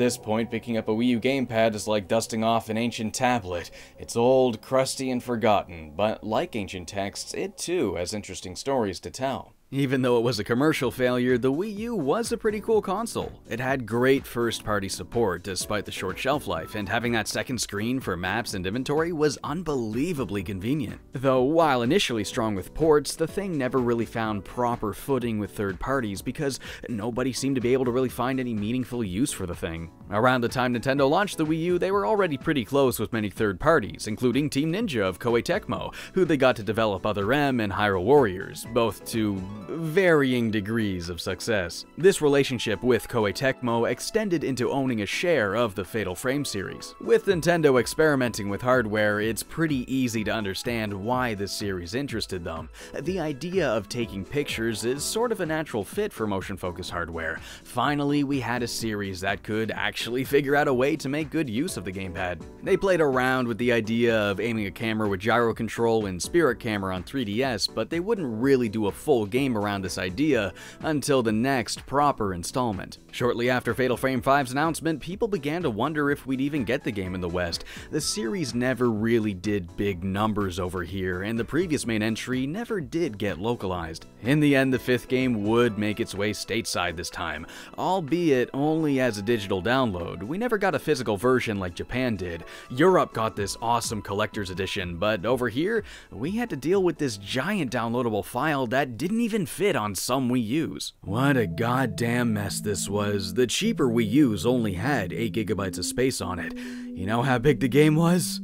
At this point, picking up a Wii U gamepad is like dusting off an ancient tablet. It's old, crusty, and forgotten, but like ancient texts, it too has interesting stories to tell. Even though it was a commercial failure, the Wii U was a pretty cool console. It had great first-party support despite the short shelf life, and having that second screen for maps and inventory was unbelievably convenient. Though while initially strong with ports, the thing never really found proper footing with third parties because nobody seemed to be able to really find any meaningful use for the thing. Around the time Nintendo launched the Wii U, they were already pretty close with many third parties, including Team Ninja of Koei Tecmo, who they got to develop Other M and Hyrule Warriors, both to varying degrees of success. This relationship with Koei Tecmo extended into owning a share of the Fatal Frame series. With Nintendo experimenting with hardware, it's pretty easy to understand why this series interested them. The idea of taking pictures is sort of a natural fit for motion-focused hardware. Finally, we had a series that could actually figure out a way to make good use of the gamepad. They played around with the idea of aiming a camera with gyro control and spirit camera on 3DS, but they wouldn't really do a full game around this idea until the next proper installment. Shortly after Fatal Frame 5's announcement, people began to wonder if we'd even get the game in the West. The series never really did big numbers over here, and the previous main entry never did get localized. In the end, the fifth game would make its way stateside this time, albeit only as a digital download. We never got a physical version like Japan did. Europe got this awesome collector's edition, but over here, we had to deal with this giant downloadable file that didn't even fit on some Wii U's. What a goddamn mess this was. The cheaper Wii U's only had 8GB of space on it. You know how big the game was?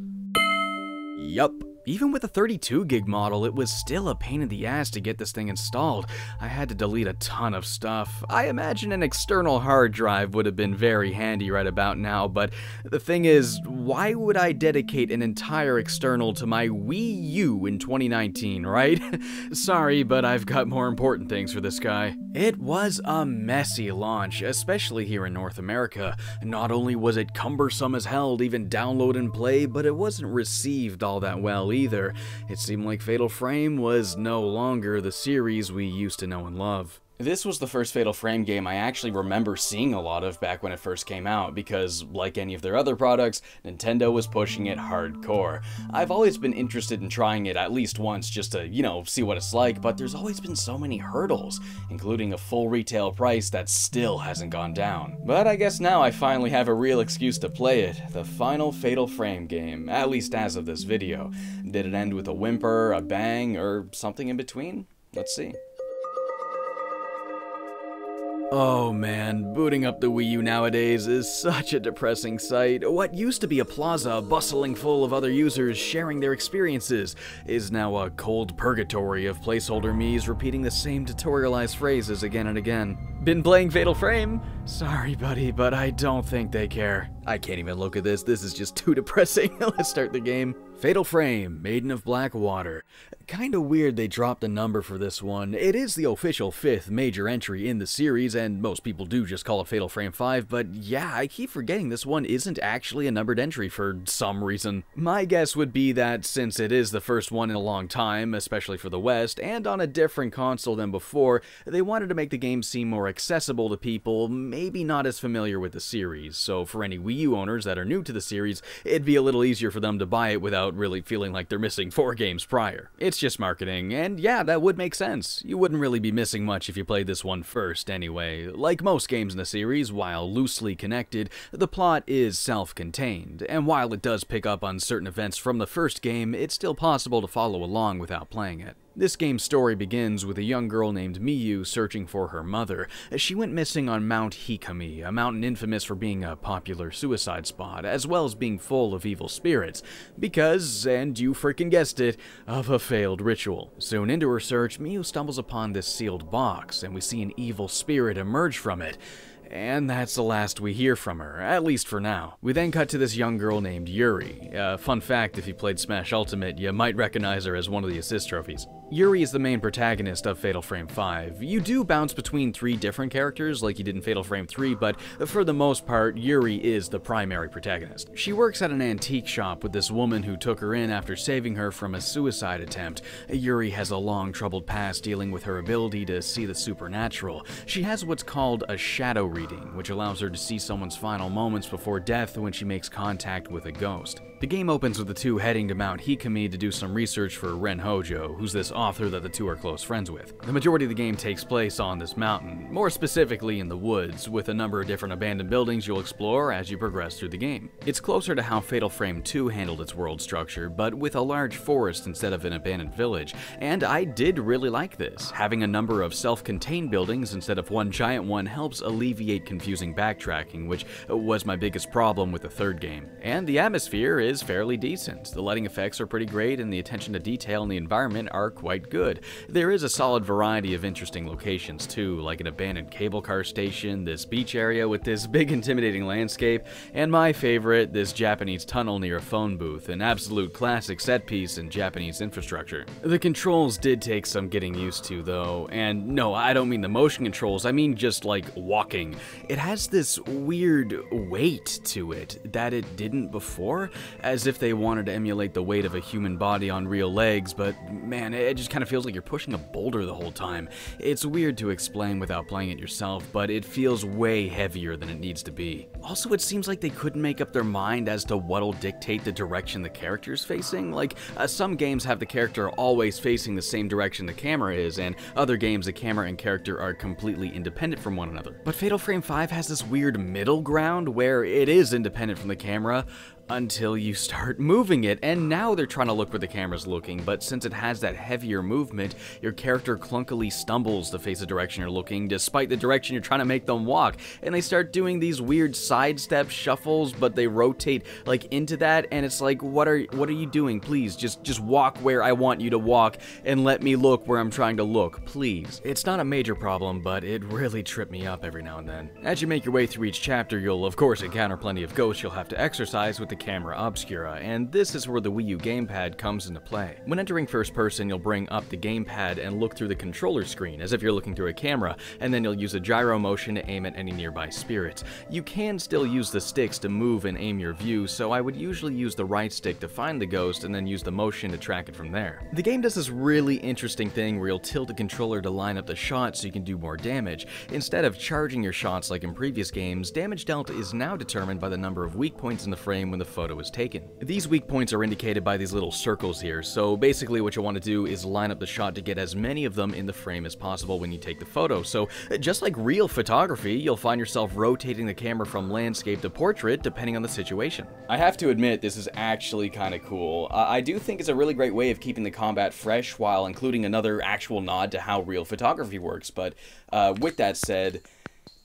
Yup. Even with a 32 gig model, it was still a pain in the ass to get this thing installed. I had to delete a ton of stuff. I imagine an external hard drive would have been very handy right about now, but the thing is, why would I dedicate an entire external to my Wii U in 2019, right? Sorry, but I've got more important things for this guy. It was a messy launch, especially here in North America. Not only was it cumbersome as hell to even download and play, but it wasn't received all that well either. It seemed like Fatal Frame was no longer the series we used to know and love. This was the first Fatal Frame game I actually remember seeing a lot of back when it first came out, because, like any of their other products, Nintendo was pushing it hardcore. I've always been interested in trying it at least once just to, you know, see what it's like, but there's always been so many hurdles, including a full retail price that still hasn't gone down. But I guess now I finally have a real excuse to play it, the final Fatal Frame game, at least as of this video. Did it end with a whimper, a bang, or something in between? Let's see. Oh man, booting up the Wii U nowadays is such a depressing sight. What used to be a plaza bustling full of other users sharing their experiences is now a cold purgatory of placeholder me's repeating the same tutorialized phrases again and again. Been playing Fatal Frame? Sorry buddy, but I don't think they care. I can't even look at this, this is just too depressing. Let's start the game. Fatal Frame, Maiden of Black Water. Kinda weird they dropped a number for this one. It is the official fifth major entry in the series, and most people do just call it Fatal Frame 5, but yeah, I keep forgetting this one isn't actually a numbered entry for some reason. My guess would be that since it is the first one in a long time, especially for the West, and on a different console than before, they wanted to make the game seem more accessible to people, maybe not as familiar with the series, so for any Wii U owners that are new to the series, it'd be a little easier for them to buy it without really feeling like they're missing four games prior. It's just marketing, and yeah, that would make sense. You wouldn't really be missing much if you played this one first anyway. Like most games in the series, while loosely connected, the plot is self-contained, and while it does pick up on certain events from the first game, it's still possible to follow along without playing it. This game's story begins with a young girl named Miyu searching for her mother. She went missing on Mount Hikami, a mountain infamous for being a popular suicide spot, as well as being full of evil spirits, because, and you freaking guessed it, of a failed ritual. Soon into her search, Miyu stumbles upon this sealed box, and we see an evil spirit emerge from it. And that's the last we hear from her, at least for now. We then cut to this young girl named Yuri. Uh, fun fact, if you played Smash Ultimate, you might recognize her as one of the assist trophies. Yuri is the main protagonist of Fatal Frame 5. You do bounce between three different characters like you did in Fatal Frame 3, but for the most part, Yuri is the primary protagonist. She works at an antique shop with this woman who took her in after saving her from a suicide attempt. Yuri has a long troubled past dealing with her ability to see the supernatural. She has what's called a shadow reading, which allows her to see someone's final moments before death when she makes contact with a ghost. The game opens with the two heading to Mount Hikami to do some research for Ren Hojo, who's this author that the two are close friends with. The majority of the game takes place on this mountain, more specifically in the woods, with a number of different abandoned buildings you'll explore as you progress through the game. It's closer to how Fatal Frame 2 handled its world structure, but with a large forest instead of an abandoned village, and I did really like this. Having a number of self-contained buildings instead of one giant one helps alleviate confusing backtracking, which was my biggest problem with the third game. And the atmosphere is fairly decent. The lighting effects are pretty great, and the attention to detail in the environment are quite good. There is a solid variety of interesting locations too, like an abandoned cable car station, this beach area with this big intimidating landscape, and my favorite, this Japanese tunnel near a phone booth, an absolute classic set piece in Japanese infrastructure. The controls did take some getting used to though, and no, I don't mean the motion controls, I mean just like walking. It has this weird weight to it that it didn't before, as if they wanted to emulate the weight of a human body on real legs, but man, it just kind of feels like you're pushing a boulder the whole time. It's weird to explain without playing it yourself, but it feels way heavier than it needs to be. Also, it seems like they couldn't make up their mind as to what'll dictate the direction the character's facing. Like, uh, some games have the character always facing the same direction the camera is, and other games the camera and character are completely independent from one another. But Fatal Frame 5 has this weird middle ground where it is independent from the camera, until you start moving it. And now they're trying to look where the camera's looking, but since it has that heavier movement, your character clunkily stumbles to face the direction you're looking, despite the direction you're trying to make them walk. And they start doing these weird sidestep shuffles, but they rotate like into that, and it's like, what are what are you doing? Please, just just walk where I want you to walk, and let me look where I'm trying to look, please. It's not a major problem, but it really tripped me up every now and then. As you make your way through each chapter, you'll of course encounter plenty of ghosts you'll have to exorcise with the camera obscura, and this is where the Wii U gamepad comes into play. When entering first person, you'll bring up the gamepad and look through the controller screen as if you're looking through a camera, and then you'll use a gyro motion to aim at any nearby spirits. You can still use the sticks to move and aim your view, so I would usually use the right stick to find the ghost and then use the motion to track it from there. The game does this really interesting thing where you'll tilt the controller to line up the shot so you can do more damage. Instead of charging your shots like in previous games, damage dealt is now determined by the number of weak points in the frame when the photo is taken. These weak points are indicated by these little circles here, so basically what you want to do is line up the shot to get as many of them in the frame as possible when you take the photo. So just like real photography, you'll find yourself rotating the camera from landscape to portrait depending on the situation. I have to admit, this is actually kind of cool. I do think it's a really great way of keeping the combat fresh while including another actual nod to how real photography works, but uh, with that said,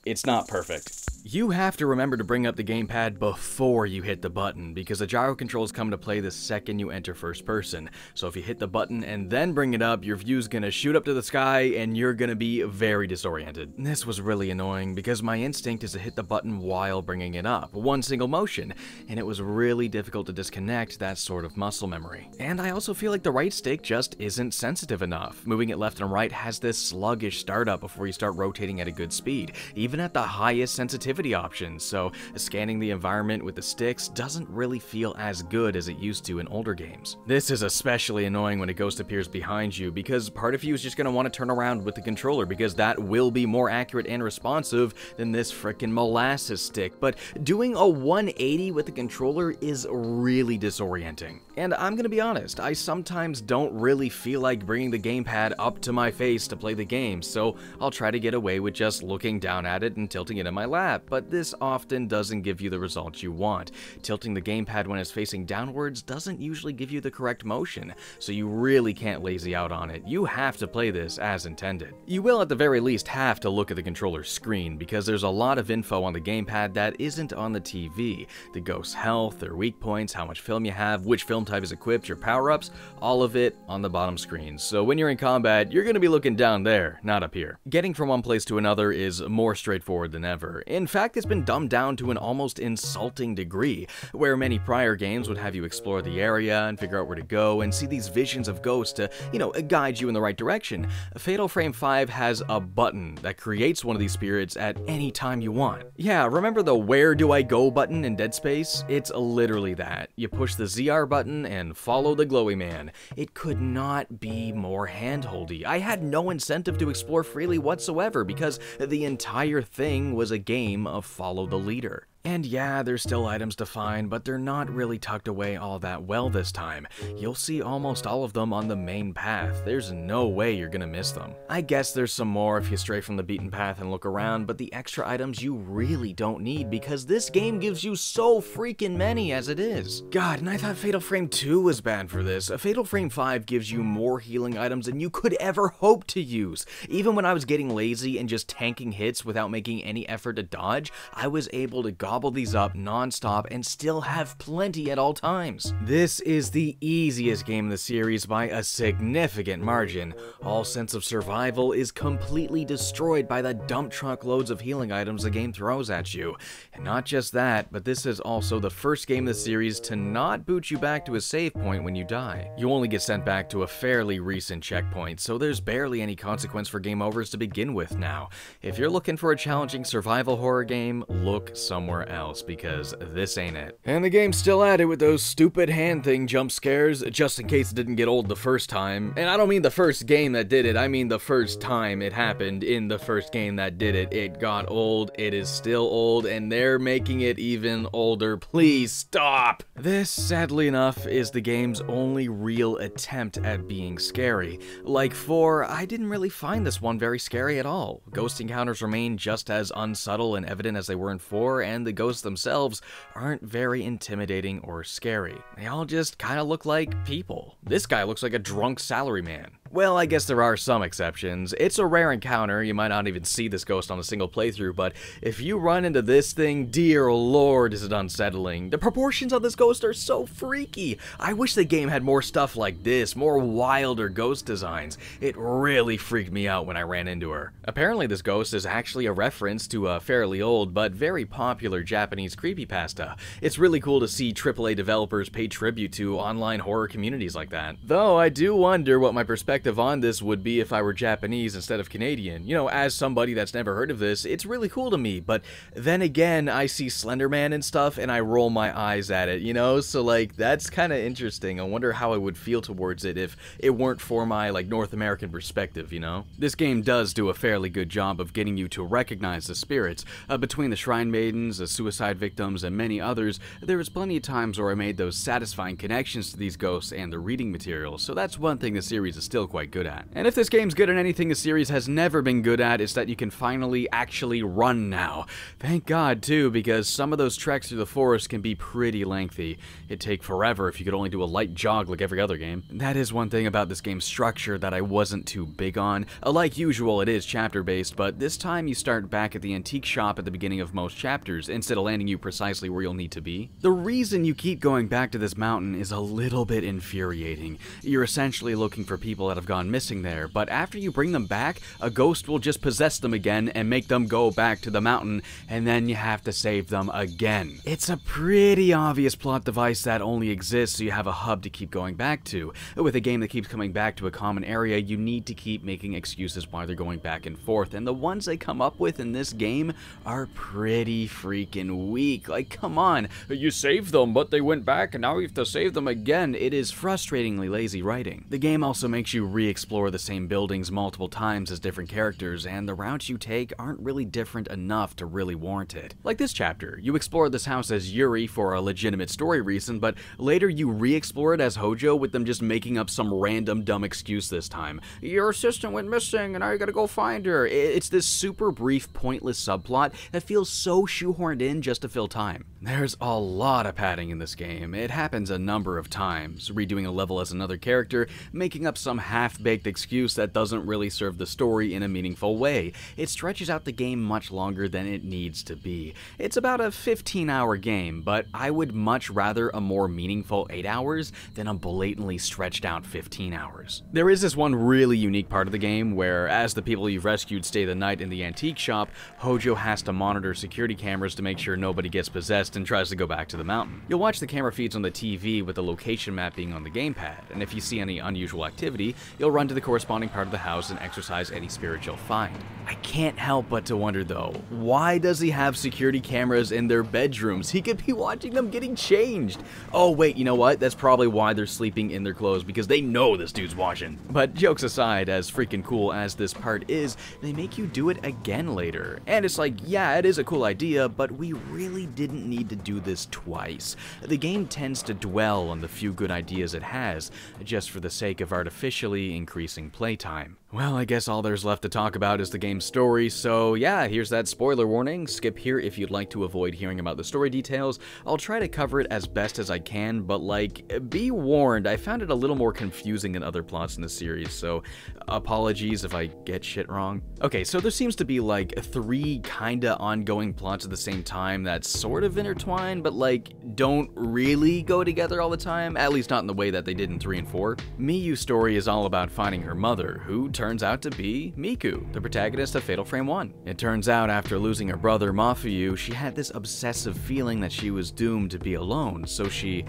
it's not perfect. You have to remember to bring up the gamepad before you hit the button, because the gyro controls come into play the second you enter first person. So if you hit the button and then bring it up, your view's gonna shoot up to the sky and you're gonna be very disoriented. This was really annoying because my instinct is to hit the button while bringing it up, one single motion, and it was really difficult to disconnect that sort of muscle memory. And I also feel like the right stick just isn't sensitive enough. Moving it left and right has this sluggish startup before you start rotating at a good speed, even at the highest sensitivity options, so scanning the environment with the sticks doesn't really feel as good as it used to in older games. This is especially annoying when a ghost appears behind you, because part of you is just going to want to turn around with the controller, because that will be more accurate and responsive than this frickin' molasses stick, but doing a 180 with the controller is really disorienting. And I'm gonna be honest, I sometimes don't really feel like bringing the gamepad up to my face to play the game, so I'll try to get away with just looking down at it and tilting it in my lap, but this often doesn't give you the results you want. Tilting the gamepad when it's facing downwards doesn't usually give you the correct motion, so you really can't lazy out on it. You have to play this as intended. You will at the very least have to look at the controller's screen, because there's a lot of info on the gamepad that isn't on the TV. The ghost's health, their weak points, how much film you have, which film type is equipped, your power-ups, all of it on the bottom screen. So when you're in combat, you're going to be looking down there, not up here. Getting from one place to another is more straightforward than ever. In fact, it's been dumbed down to an almost insulting degree, where many prior games would have you explore the area and figure out where to go and see these visions of ghosts to, you know, guide you in the right direction. Fatal Frame 5 has a button that creates one of these spirits at any time you want. Yeah, remember the where do I go button in Dead Space? It's literally that. You push the ZR button and follow the glowy man. It could not be more handholdy. I had no incentive to explore freely whatsoever because the entire thing was a game of follow the leader. And yeah, there's still items to find, but they're not really tucked away all that well this time. You'll see almost all of them on the main path. There's no way you're gonna miss them. I guess there's some more if you stray from the beaten path and look around, but the extra items you really don't need because this game gives you so freaking many as it is. God, and I thought Fatal Frame 2 was bad for this. Fatal Frame 5 gives you more healing items than you could ever hope to use. Even when I was getting lazy and just tanking hits without making any effort to dodge, I was able to gobble these up non-stop and still have plenty at all times. This is the easiest game in the series by a significant margin. All sense of survival is completely destroyed by the dump truck loads of healing items the game throws at you. And not just that, but this is also the first game in the series to not boot you back to a save point when you die. You only get sent back to a fairly recent checkpoint, so there's barely any consequence for game overs to begin with now. If you're looking for a challenging survival horror game, look somewhere else because this ain't it. And the game's still at it with those stupid hand thing jump scares, just in case it didn't get old the first time. And I don't mean the first game that did it, I mean the first time it happened in the first game that did it. It got old, it is still old, and they're making it even older. Please stop! This, sadly enough, is the game's only real attempt at being scary. Like 4, I didn't really find this one very scary at all. Ghost encounters remain just as unsubtle and evident as they were in 4, and the ghosts themselves aren't very intimidating or scary. They all just kinda look like people. This guy looks like a drunk salaryman. Well, I guess there are some exceptions. It's a rare encounter, you might not even see this ghost on a single playthrough, but if you run into this thing, dear lord is it unsettling. The proportions of this ghost are so freaky. I wish the game had more stuff like this, more wilder ghost designs. It really freaked me out when I ran into her. Apparently this ghost is actually a reference to a fairly old but very popular Japanese creepypasta. It's really cool to see AAA developers pay tribute to online horror communities like that. Though I do wonder what my perspective on this would be if I were Japanese instead of Canadian. You know, as somebody that's never heard of this, it's really cool to me, but then again, I see Slenderman and stuff and I roll my eyes at it, you know? So like, that's kind of interesting. I wonder how I would feel towards it if it weren't for my like North American perspective, you know? This game does do a fairly good job of getting you to recognize the spirits. Uh, between the Shrine Maidens, the suicide victims, and many others, there was plenty of times where I made those satisfying connections to these ghosts and the reading material, so that's one thing the series is still quite good at. And if this game's good at anything the series has never been good at, it's that you can finally actually run now. Thank God, too, because some of those treks through the forest can be pretty lengthy. It'd take forever if you could only do a light jog like every other game. That is one thing about this game's structure that I wasn't too big on. Uh, like usual, it is chapter-based, but this time you start back at the antique shop at the beginning of most chapters, instead of landing you precisely where you'll need to be. The reason you keep going back to this mountain is a little bit infuriating. You're essentially looking for people that have gone missing there, but after you bring them back, a ghost will just possess them again and make them go back to the mountain, and then you have to save them again. It's a pretty obvious plot device that only exists so you have a hub to keep going back to. With a game that keeps coming back to a common area, you need to keep making excuses why they're going back and forth, and the ones they come up with in this game are pretty freaking weak. Like, come on, you saved them, but they went back, and now you have to save them again. It is frustratingly lazy writing. The game also makes you re-explore the same buildings multiple times as different characters, and the routes you take aren't really different enough to really warrant it. Like this chapter, you explore this house as Yuri for a legitimate story reason, but later you re-explore it as Hojo with them just making up some random dumb excuse this time. Your assistant went missing and now you gotta go find her. It's this super brief, pointless subplot that feels so shoehorned in just to fill time. There's a lot of padding in this game. It happens a number of times, redoing a level as another character, making up some half-baked excuse that doesn't really serve the story in a meaningful way. It stretches out the game much longer than it needs to be. It's about a 15 hour game, but I would much rather a more meaningful 8 hours than a blatantly stretched out 15 hours. There is this one really unique part of the game where, as the people you've rescued stay the night in the antique shop, Hojo has to monitor security cameras to make sure nobody gets possessed and tries to go back to the mountain. You'll watch the camera feeds on the TV with the location map being on the gamepad, and if you see any unusual activity, you'll run to the corresponding part of the house and exorcise any spirit you'll find. I can't help but to wonder though, why does he have security cameras in their bedrooms? He could be watching them getting changed. Oh wait, you know what? That's probably why they're sleeping in their clothes, because they know this dude's watching. But jokes aside, as freaking cool as this part is, they make you do it again later. And it's like, yeah, it is a cool idea, but we really didn't need to do this twice. The game tends to dwell on the few good ideas it has, just for the sake of artificially increasing playtime. Well, I guess all there's left to talk about is the game's story, so yeah, here's that spoiler warning. Skip here if you'd like to avoid hearing about the story details. I'll try to cover it as best as I can, but like, be warned, I found it a little more confusing than other plots in the series, so apologies if I get shit wrong. Okay, so there seems to be like three kinda ongoing plots at the same time that sort of intertwine, but like don't really go together all the time, at least not in the way that they did in 3 and 4. Miyu's story is all about finding her mother, who turns out to be Miku, the protagonist of Fatal Frame 1. It turns out after losing her brother Mafuyu, she had this obsessive feeling that she was doomed to be alone, so she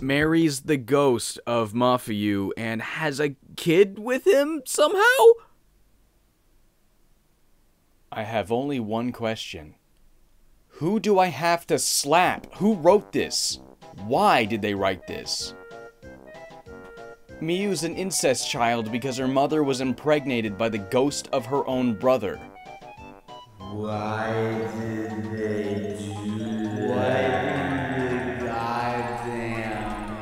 marries the ghost of Mafuyu and has a kid with him somehow? I have only one question. Who do I have to slap? Who wrote this? Why did they write this? Miyu's an incest child because her mother was impregnated by the ghost of her own brother. Why did they do that? Why did goddamn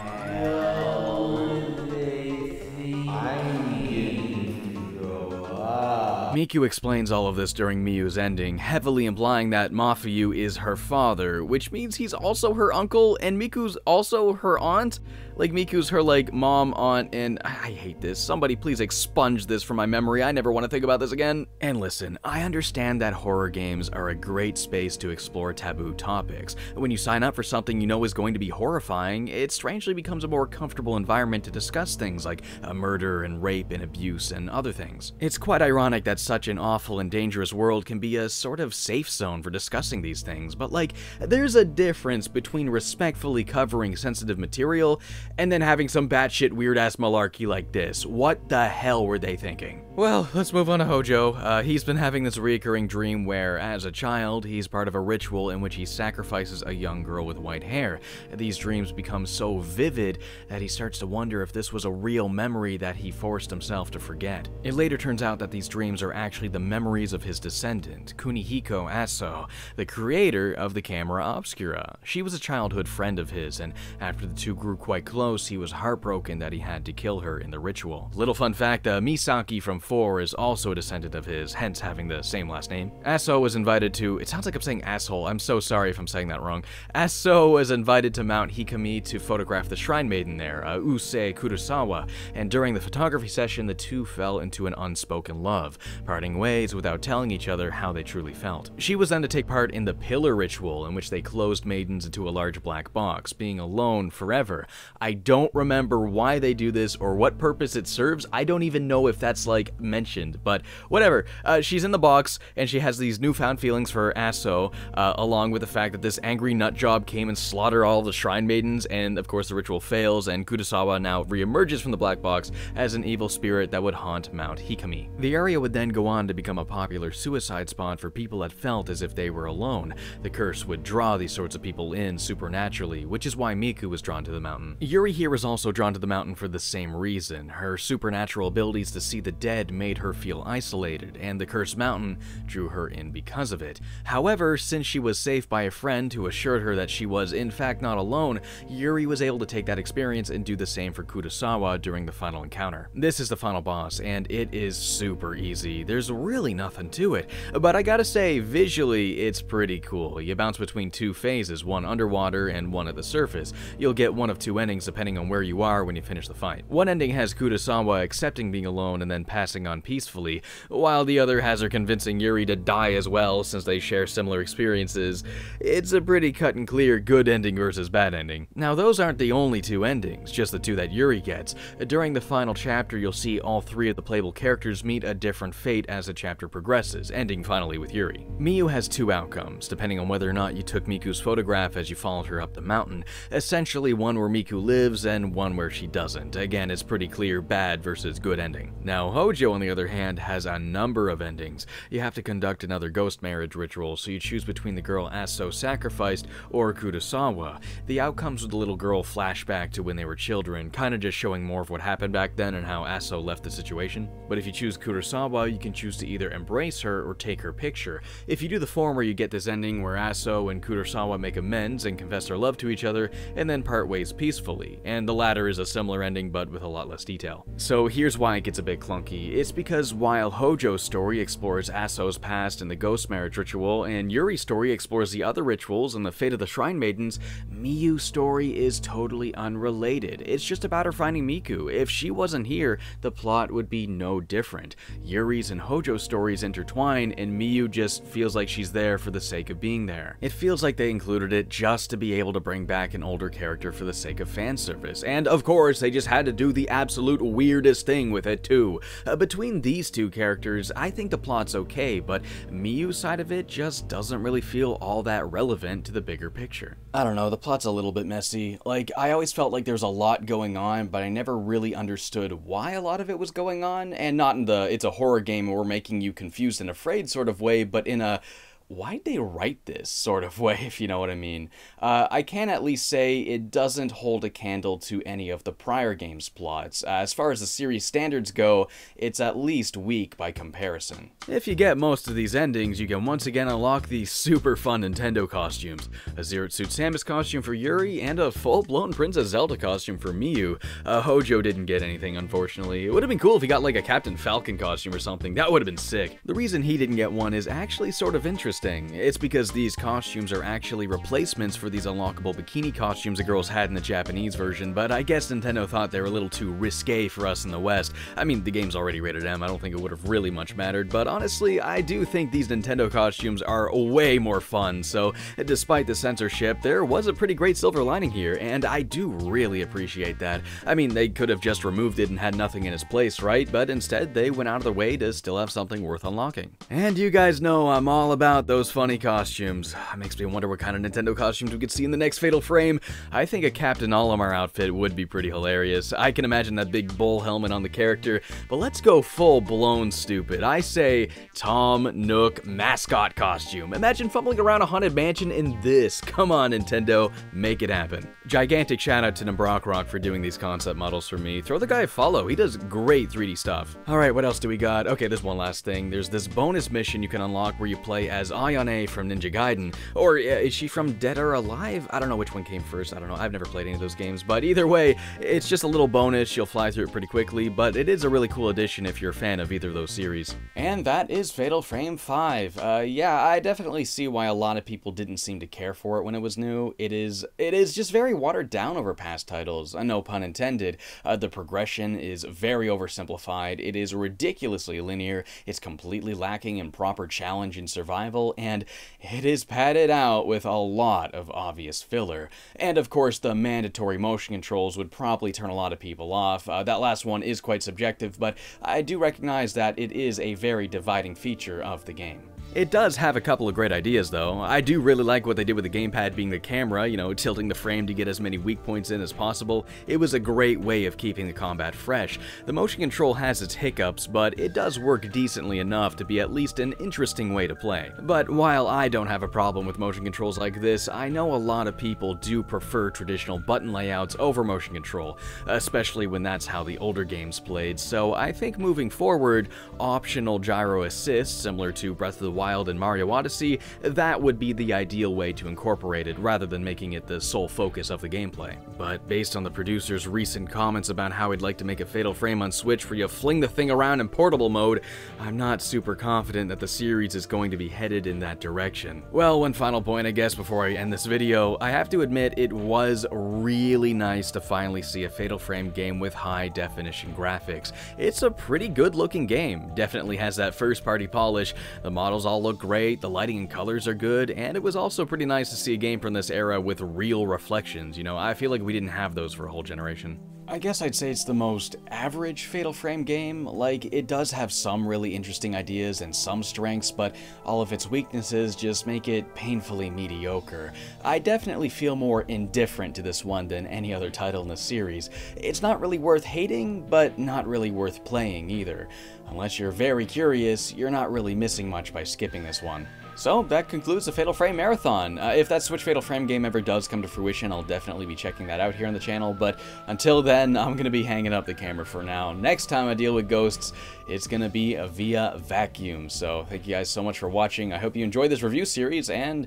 they think I'm getting to go up? Miku explains all of this during Miyu's ending, heavily implying that Mafuyu is her father, which means he's also her uncle and Miku's also her aunt. Like Miku's her like mom, aunt, and I hate this. Somebody please expunge this from my memory. I never want to think about this again. And listen, I understand that horror games are a great space to explore taboo topics. When you sign up for something you know is going to be horrifying, it strangely becomes a more comfortable environment to discuss things like uh, murder and rape and abuse and other things. It's quite ironic that such an awful and dangerous world can be a sort of safe zone for discussing these things, but like, there's a difference between respectfully covering sensitive material and then having some batshit weird ass malarkey like this. What the hell were they thinking? Well, let's move on to Hojo. Uh, he's been having this recurring dream where, as a child, he's part of a ritual in which he sacrifices a young girl with white hair. These dreams become so vivid that he starts to wonder if this was a real memory that he forced himself to forget. It later turns out that these dreams are actually the memories of his descendant, Kunihiko Aso, the creator of the camera obscura. She was a childhood friend of his, and after the two grew quite close, he was heartbroken that he had to kill her in the ritual. Little fun fact, uh, Misaki from 4 is also a descendant of his, hence having the same last name. Aso was invited to, it sounds like I'm saying asshole, I'm so sorry if I'm saying that wrong. Aso was invited to Mount Hikami to photograph the shrine maiden there, uh, Ose Kurosawa, and during the photography session, the two fell into an unspoken love, parting ways without telling each other how they truly felt. She was then to take part in the pillar ritual, in which they closed maidens into a large black box, being alone forever. I don't remember why they do this or what purpose it serves. I don't even know if that's like mentioned, but whatever. Uh, she's in the box, and she has these newfound feelings for Aso, uh, along with the fact that this angry nut job came and slaughtered all the shrine maidens, and of course the ritual fails, and Kurosawa now reemerges from the black box as an evil spirit that would haunt Mount Hikami. The area would then go on to become a popular suicide spot for people that felt as if they were alone. The curse would draw these sorts of people in supernaturally, which is why Miku was drawn to the mountain. Yuri here is also drawn to the mountain for the same reason. Her supernatural abilities to see the dead made her feel isolated, and the cursed mountain drew her in because of it. However, since she was safe by a friend who assured her that she was in fact not alone, Yuri was able to take that experience and do the same for Kurosawa during the final encounter. This is the final boss, and it is super easy. there's really nothing to it. But I gotta say, visually, it's pretty cool. You bounce between two phases, one underwater and one at the surface. You'll get one of two endings depending on where you are when you finish the fight. One ending has Kurosawa accepting being alone and then passing on peacefully, while the other has her convincing Yuri to die as well since they share similar experiences. It's a pretty cut and clear good ending versus bad ending. Now, those aren't the only two endings, just the two that Yuri gets. During the final chapter, you'll see all three of the playable characters meet a different fate as the chapter progresses, ending finally with Yuri. Miyu has two outcomes, depending on whether or not you took Miku's photograph as you followed her up the mountain. Essentially, one where Miku lives and one where she doesn't. Again, it's pretty clear bad versus good ending. Now, Hojo, on the other hand, has a number of endings. You have to conduct another ghost marriage ritual, so you choose between the girl Aso sacrificed or Kurosawa. The outcomes with the little girl flashback to when they were children, kinda just showing more of what happened back then and how Aso left the situation. But if you choose Kurosawa, you can choose to either embrace her or take her picture. If you do the former, you get this ending where Aso and Kurosawa make amends and confess their love to each other, and then part ways peacefully, and the latter is a similar ending but with a lot less detail. So here's why it gets a bit clunky. It's because while Hojo's story explores Aso's past and the ghost marriage ritual, and Yuri's story explores the other rituals and the fate of the Shrine Maidens, Miyu's story is totally unrelated. It's just about her finding Miku. If she wasn't here, the plot would be no different. Yuri's and Hojo's stories intertwine, and Miyu just feels like she's there for the sake of being there. It feels like they included it just to be able to bring back an older character for the sake of fan service. And of course, they just had to do the absolute weirdest thing with it too. Uh, between these two characters, I think the plot's okay, but Miyu's side of it just doesn't really feel all that relevant to the bigger picture. I don't know, the plot's a little bit messy. Like, I always felt like there's a lot going on, but I never really understood why a lot of it was going on, and not in the it's a horror game we're making you confused and afraid sort of way, but in a why'd they write this sort of way, if you know what I mean? Uh, I can at least say it doesn't hold a candle to any of the prior game's plots. Uh, as far as the series standards go, it's at least weak by comparison. If you get most of these endings, you can once again unlock these super fun Nintendo costumes. A Zero Suit Samus costume for Yuri, and a full-blown Princess Zelda costume for Miyu. Uh, Hojo didn't get anything, unfortunately. It would have been cool if he got like a Captain Falcon costume or something, that would have been sick. The reason he didn't get one is actually sort of interesting interesting. It's because these costumes are actually replacements for these unlockable bikini costumes the girls had in the Japanese version, but I guess Nintendo thought they were a little too risque for us in the West. I mean, the game's already rated M, I don't think it would have really much mattered, but honestly, I do think these Nintendo costumes are way more fun, so despite the censorship, there was a pretty great silver lining here, and I do really appreciate that. I mean, they could have just removed it and had nothing in its place, right? But instead, they went out of their way to still have something worth unlocking. And you guys know I'm all about those funny costumes. Makes me wonder what kind of Nintendo costumes we could see in the next Fatal Frame. I think a Captain Olimar outfit would be pretty hilarious. I can imagine that big bull helmet on the character, but let's go full blown stupid. I say Tom Nook mascot costume. Imagine fumbling around a haunted mansion in this. Come on, Nintendo, make it happen. Gigantic shout out to NibrocRock for doing these concept models for me. Throw the guy a follow, he does great 3D stuff. Alright, what else do we got? Okay, there's one last thing. There's this bonus mission you can unlock where you play as Ayane from Ninja Gaiden. Or uh, is she from Dead or Alive? I don't know which one came first, I don't know. I've never played any of those games, but either way, it's just a little bonus. You'll fly through it pretty quickly, but it is a really cool addition if you're a fan of either of those series. And that is Fatal Frame 5. Uh, yeah, I definitely see why a lot of people didn't seem to care for it when it was new. It is it is just very watered down over past titles, uh, no pun intended. Uh, the progression is very oversimplified. It is ridiculously linear. It's completely lacking in proper challenge and survival, and it is padded out with a lot of obvious filler. And of course, the mandatory motion controls would probably turn a lot of people off. Uh, that last one is quite subjective, but I do recognize that it is a very dividing feature of the game. It does have a couple of great ideas though. I do really like what they did with the gamepad being the camera, you know, tilting the frame to get as many weak points in as possible. It was a great way of keeping the combat fresh. The motion control has its hiccups, but it does work decently enough to be at least an interesting way to play. But while I don't have a problem with motion controls like this, I know a lot of people do prefer traditional button layouts over motion control, especially when that's how the older games played, so I think moving forward, optional gyro assist, similar to Breath of the Wild and Mario Odyssey, that would be the ideal way to incorporate it rather than making it the sole focus of the gameplay. But based on the producer's recent comments about how he'd like to make a Fatal Frame on Switch where you fling the thing around in portable mode, I'm not super confident that the series is going to be headed in that direction. Well, one final point I guess before I end this video, I have to admit it was really nice to finally see a Fatal Frame game with high definition graphics. It's a pretty good looking game, definitely has that first party polish, the models all look great, the lighting and colors are good, and it was also pretty nice to see a game from this era with real reflections, you know, I feel like we didn't have those for a whole generation. I guess I'd say it's the most average Fatal Frame game. Like, it does have some really interesting ideas and some strengths, but all of its weaknesses just make it painfully mediocre. I definitely feel more indifferent to this one than any other title in the series. It's not really worth hating, but not really worth playing either. Unless you're very curious, you're not really missing much by skipping this one. So that concludes the Fatal Frame Marathon. Uh, if that Switch Fatal Frame game ever does come to fruition, I'll definitely be checking that out here on the channel, but until then, I'm going to be hanging up the camera for now. Next time I deal with ghosts, it's going to be via vacuum. So thank you guys so much for watching. I hope you enjoyed this review series, and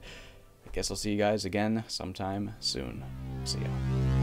I guess I'll see you guys again sometime soon. See ya.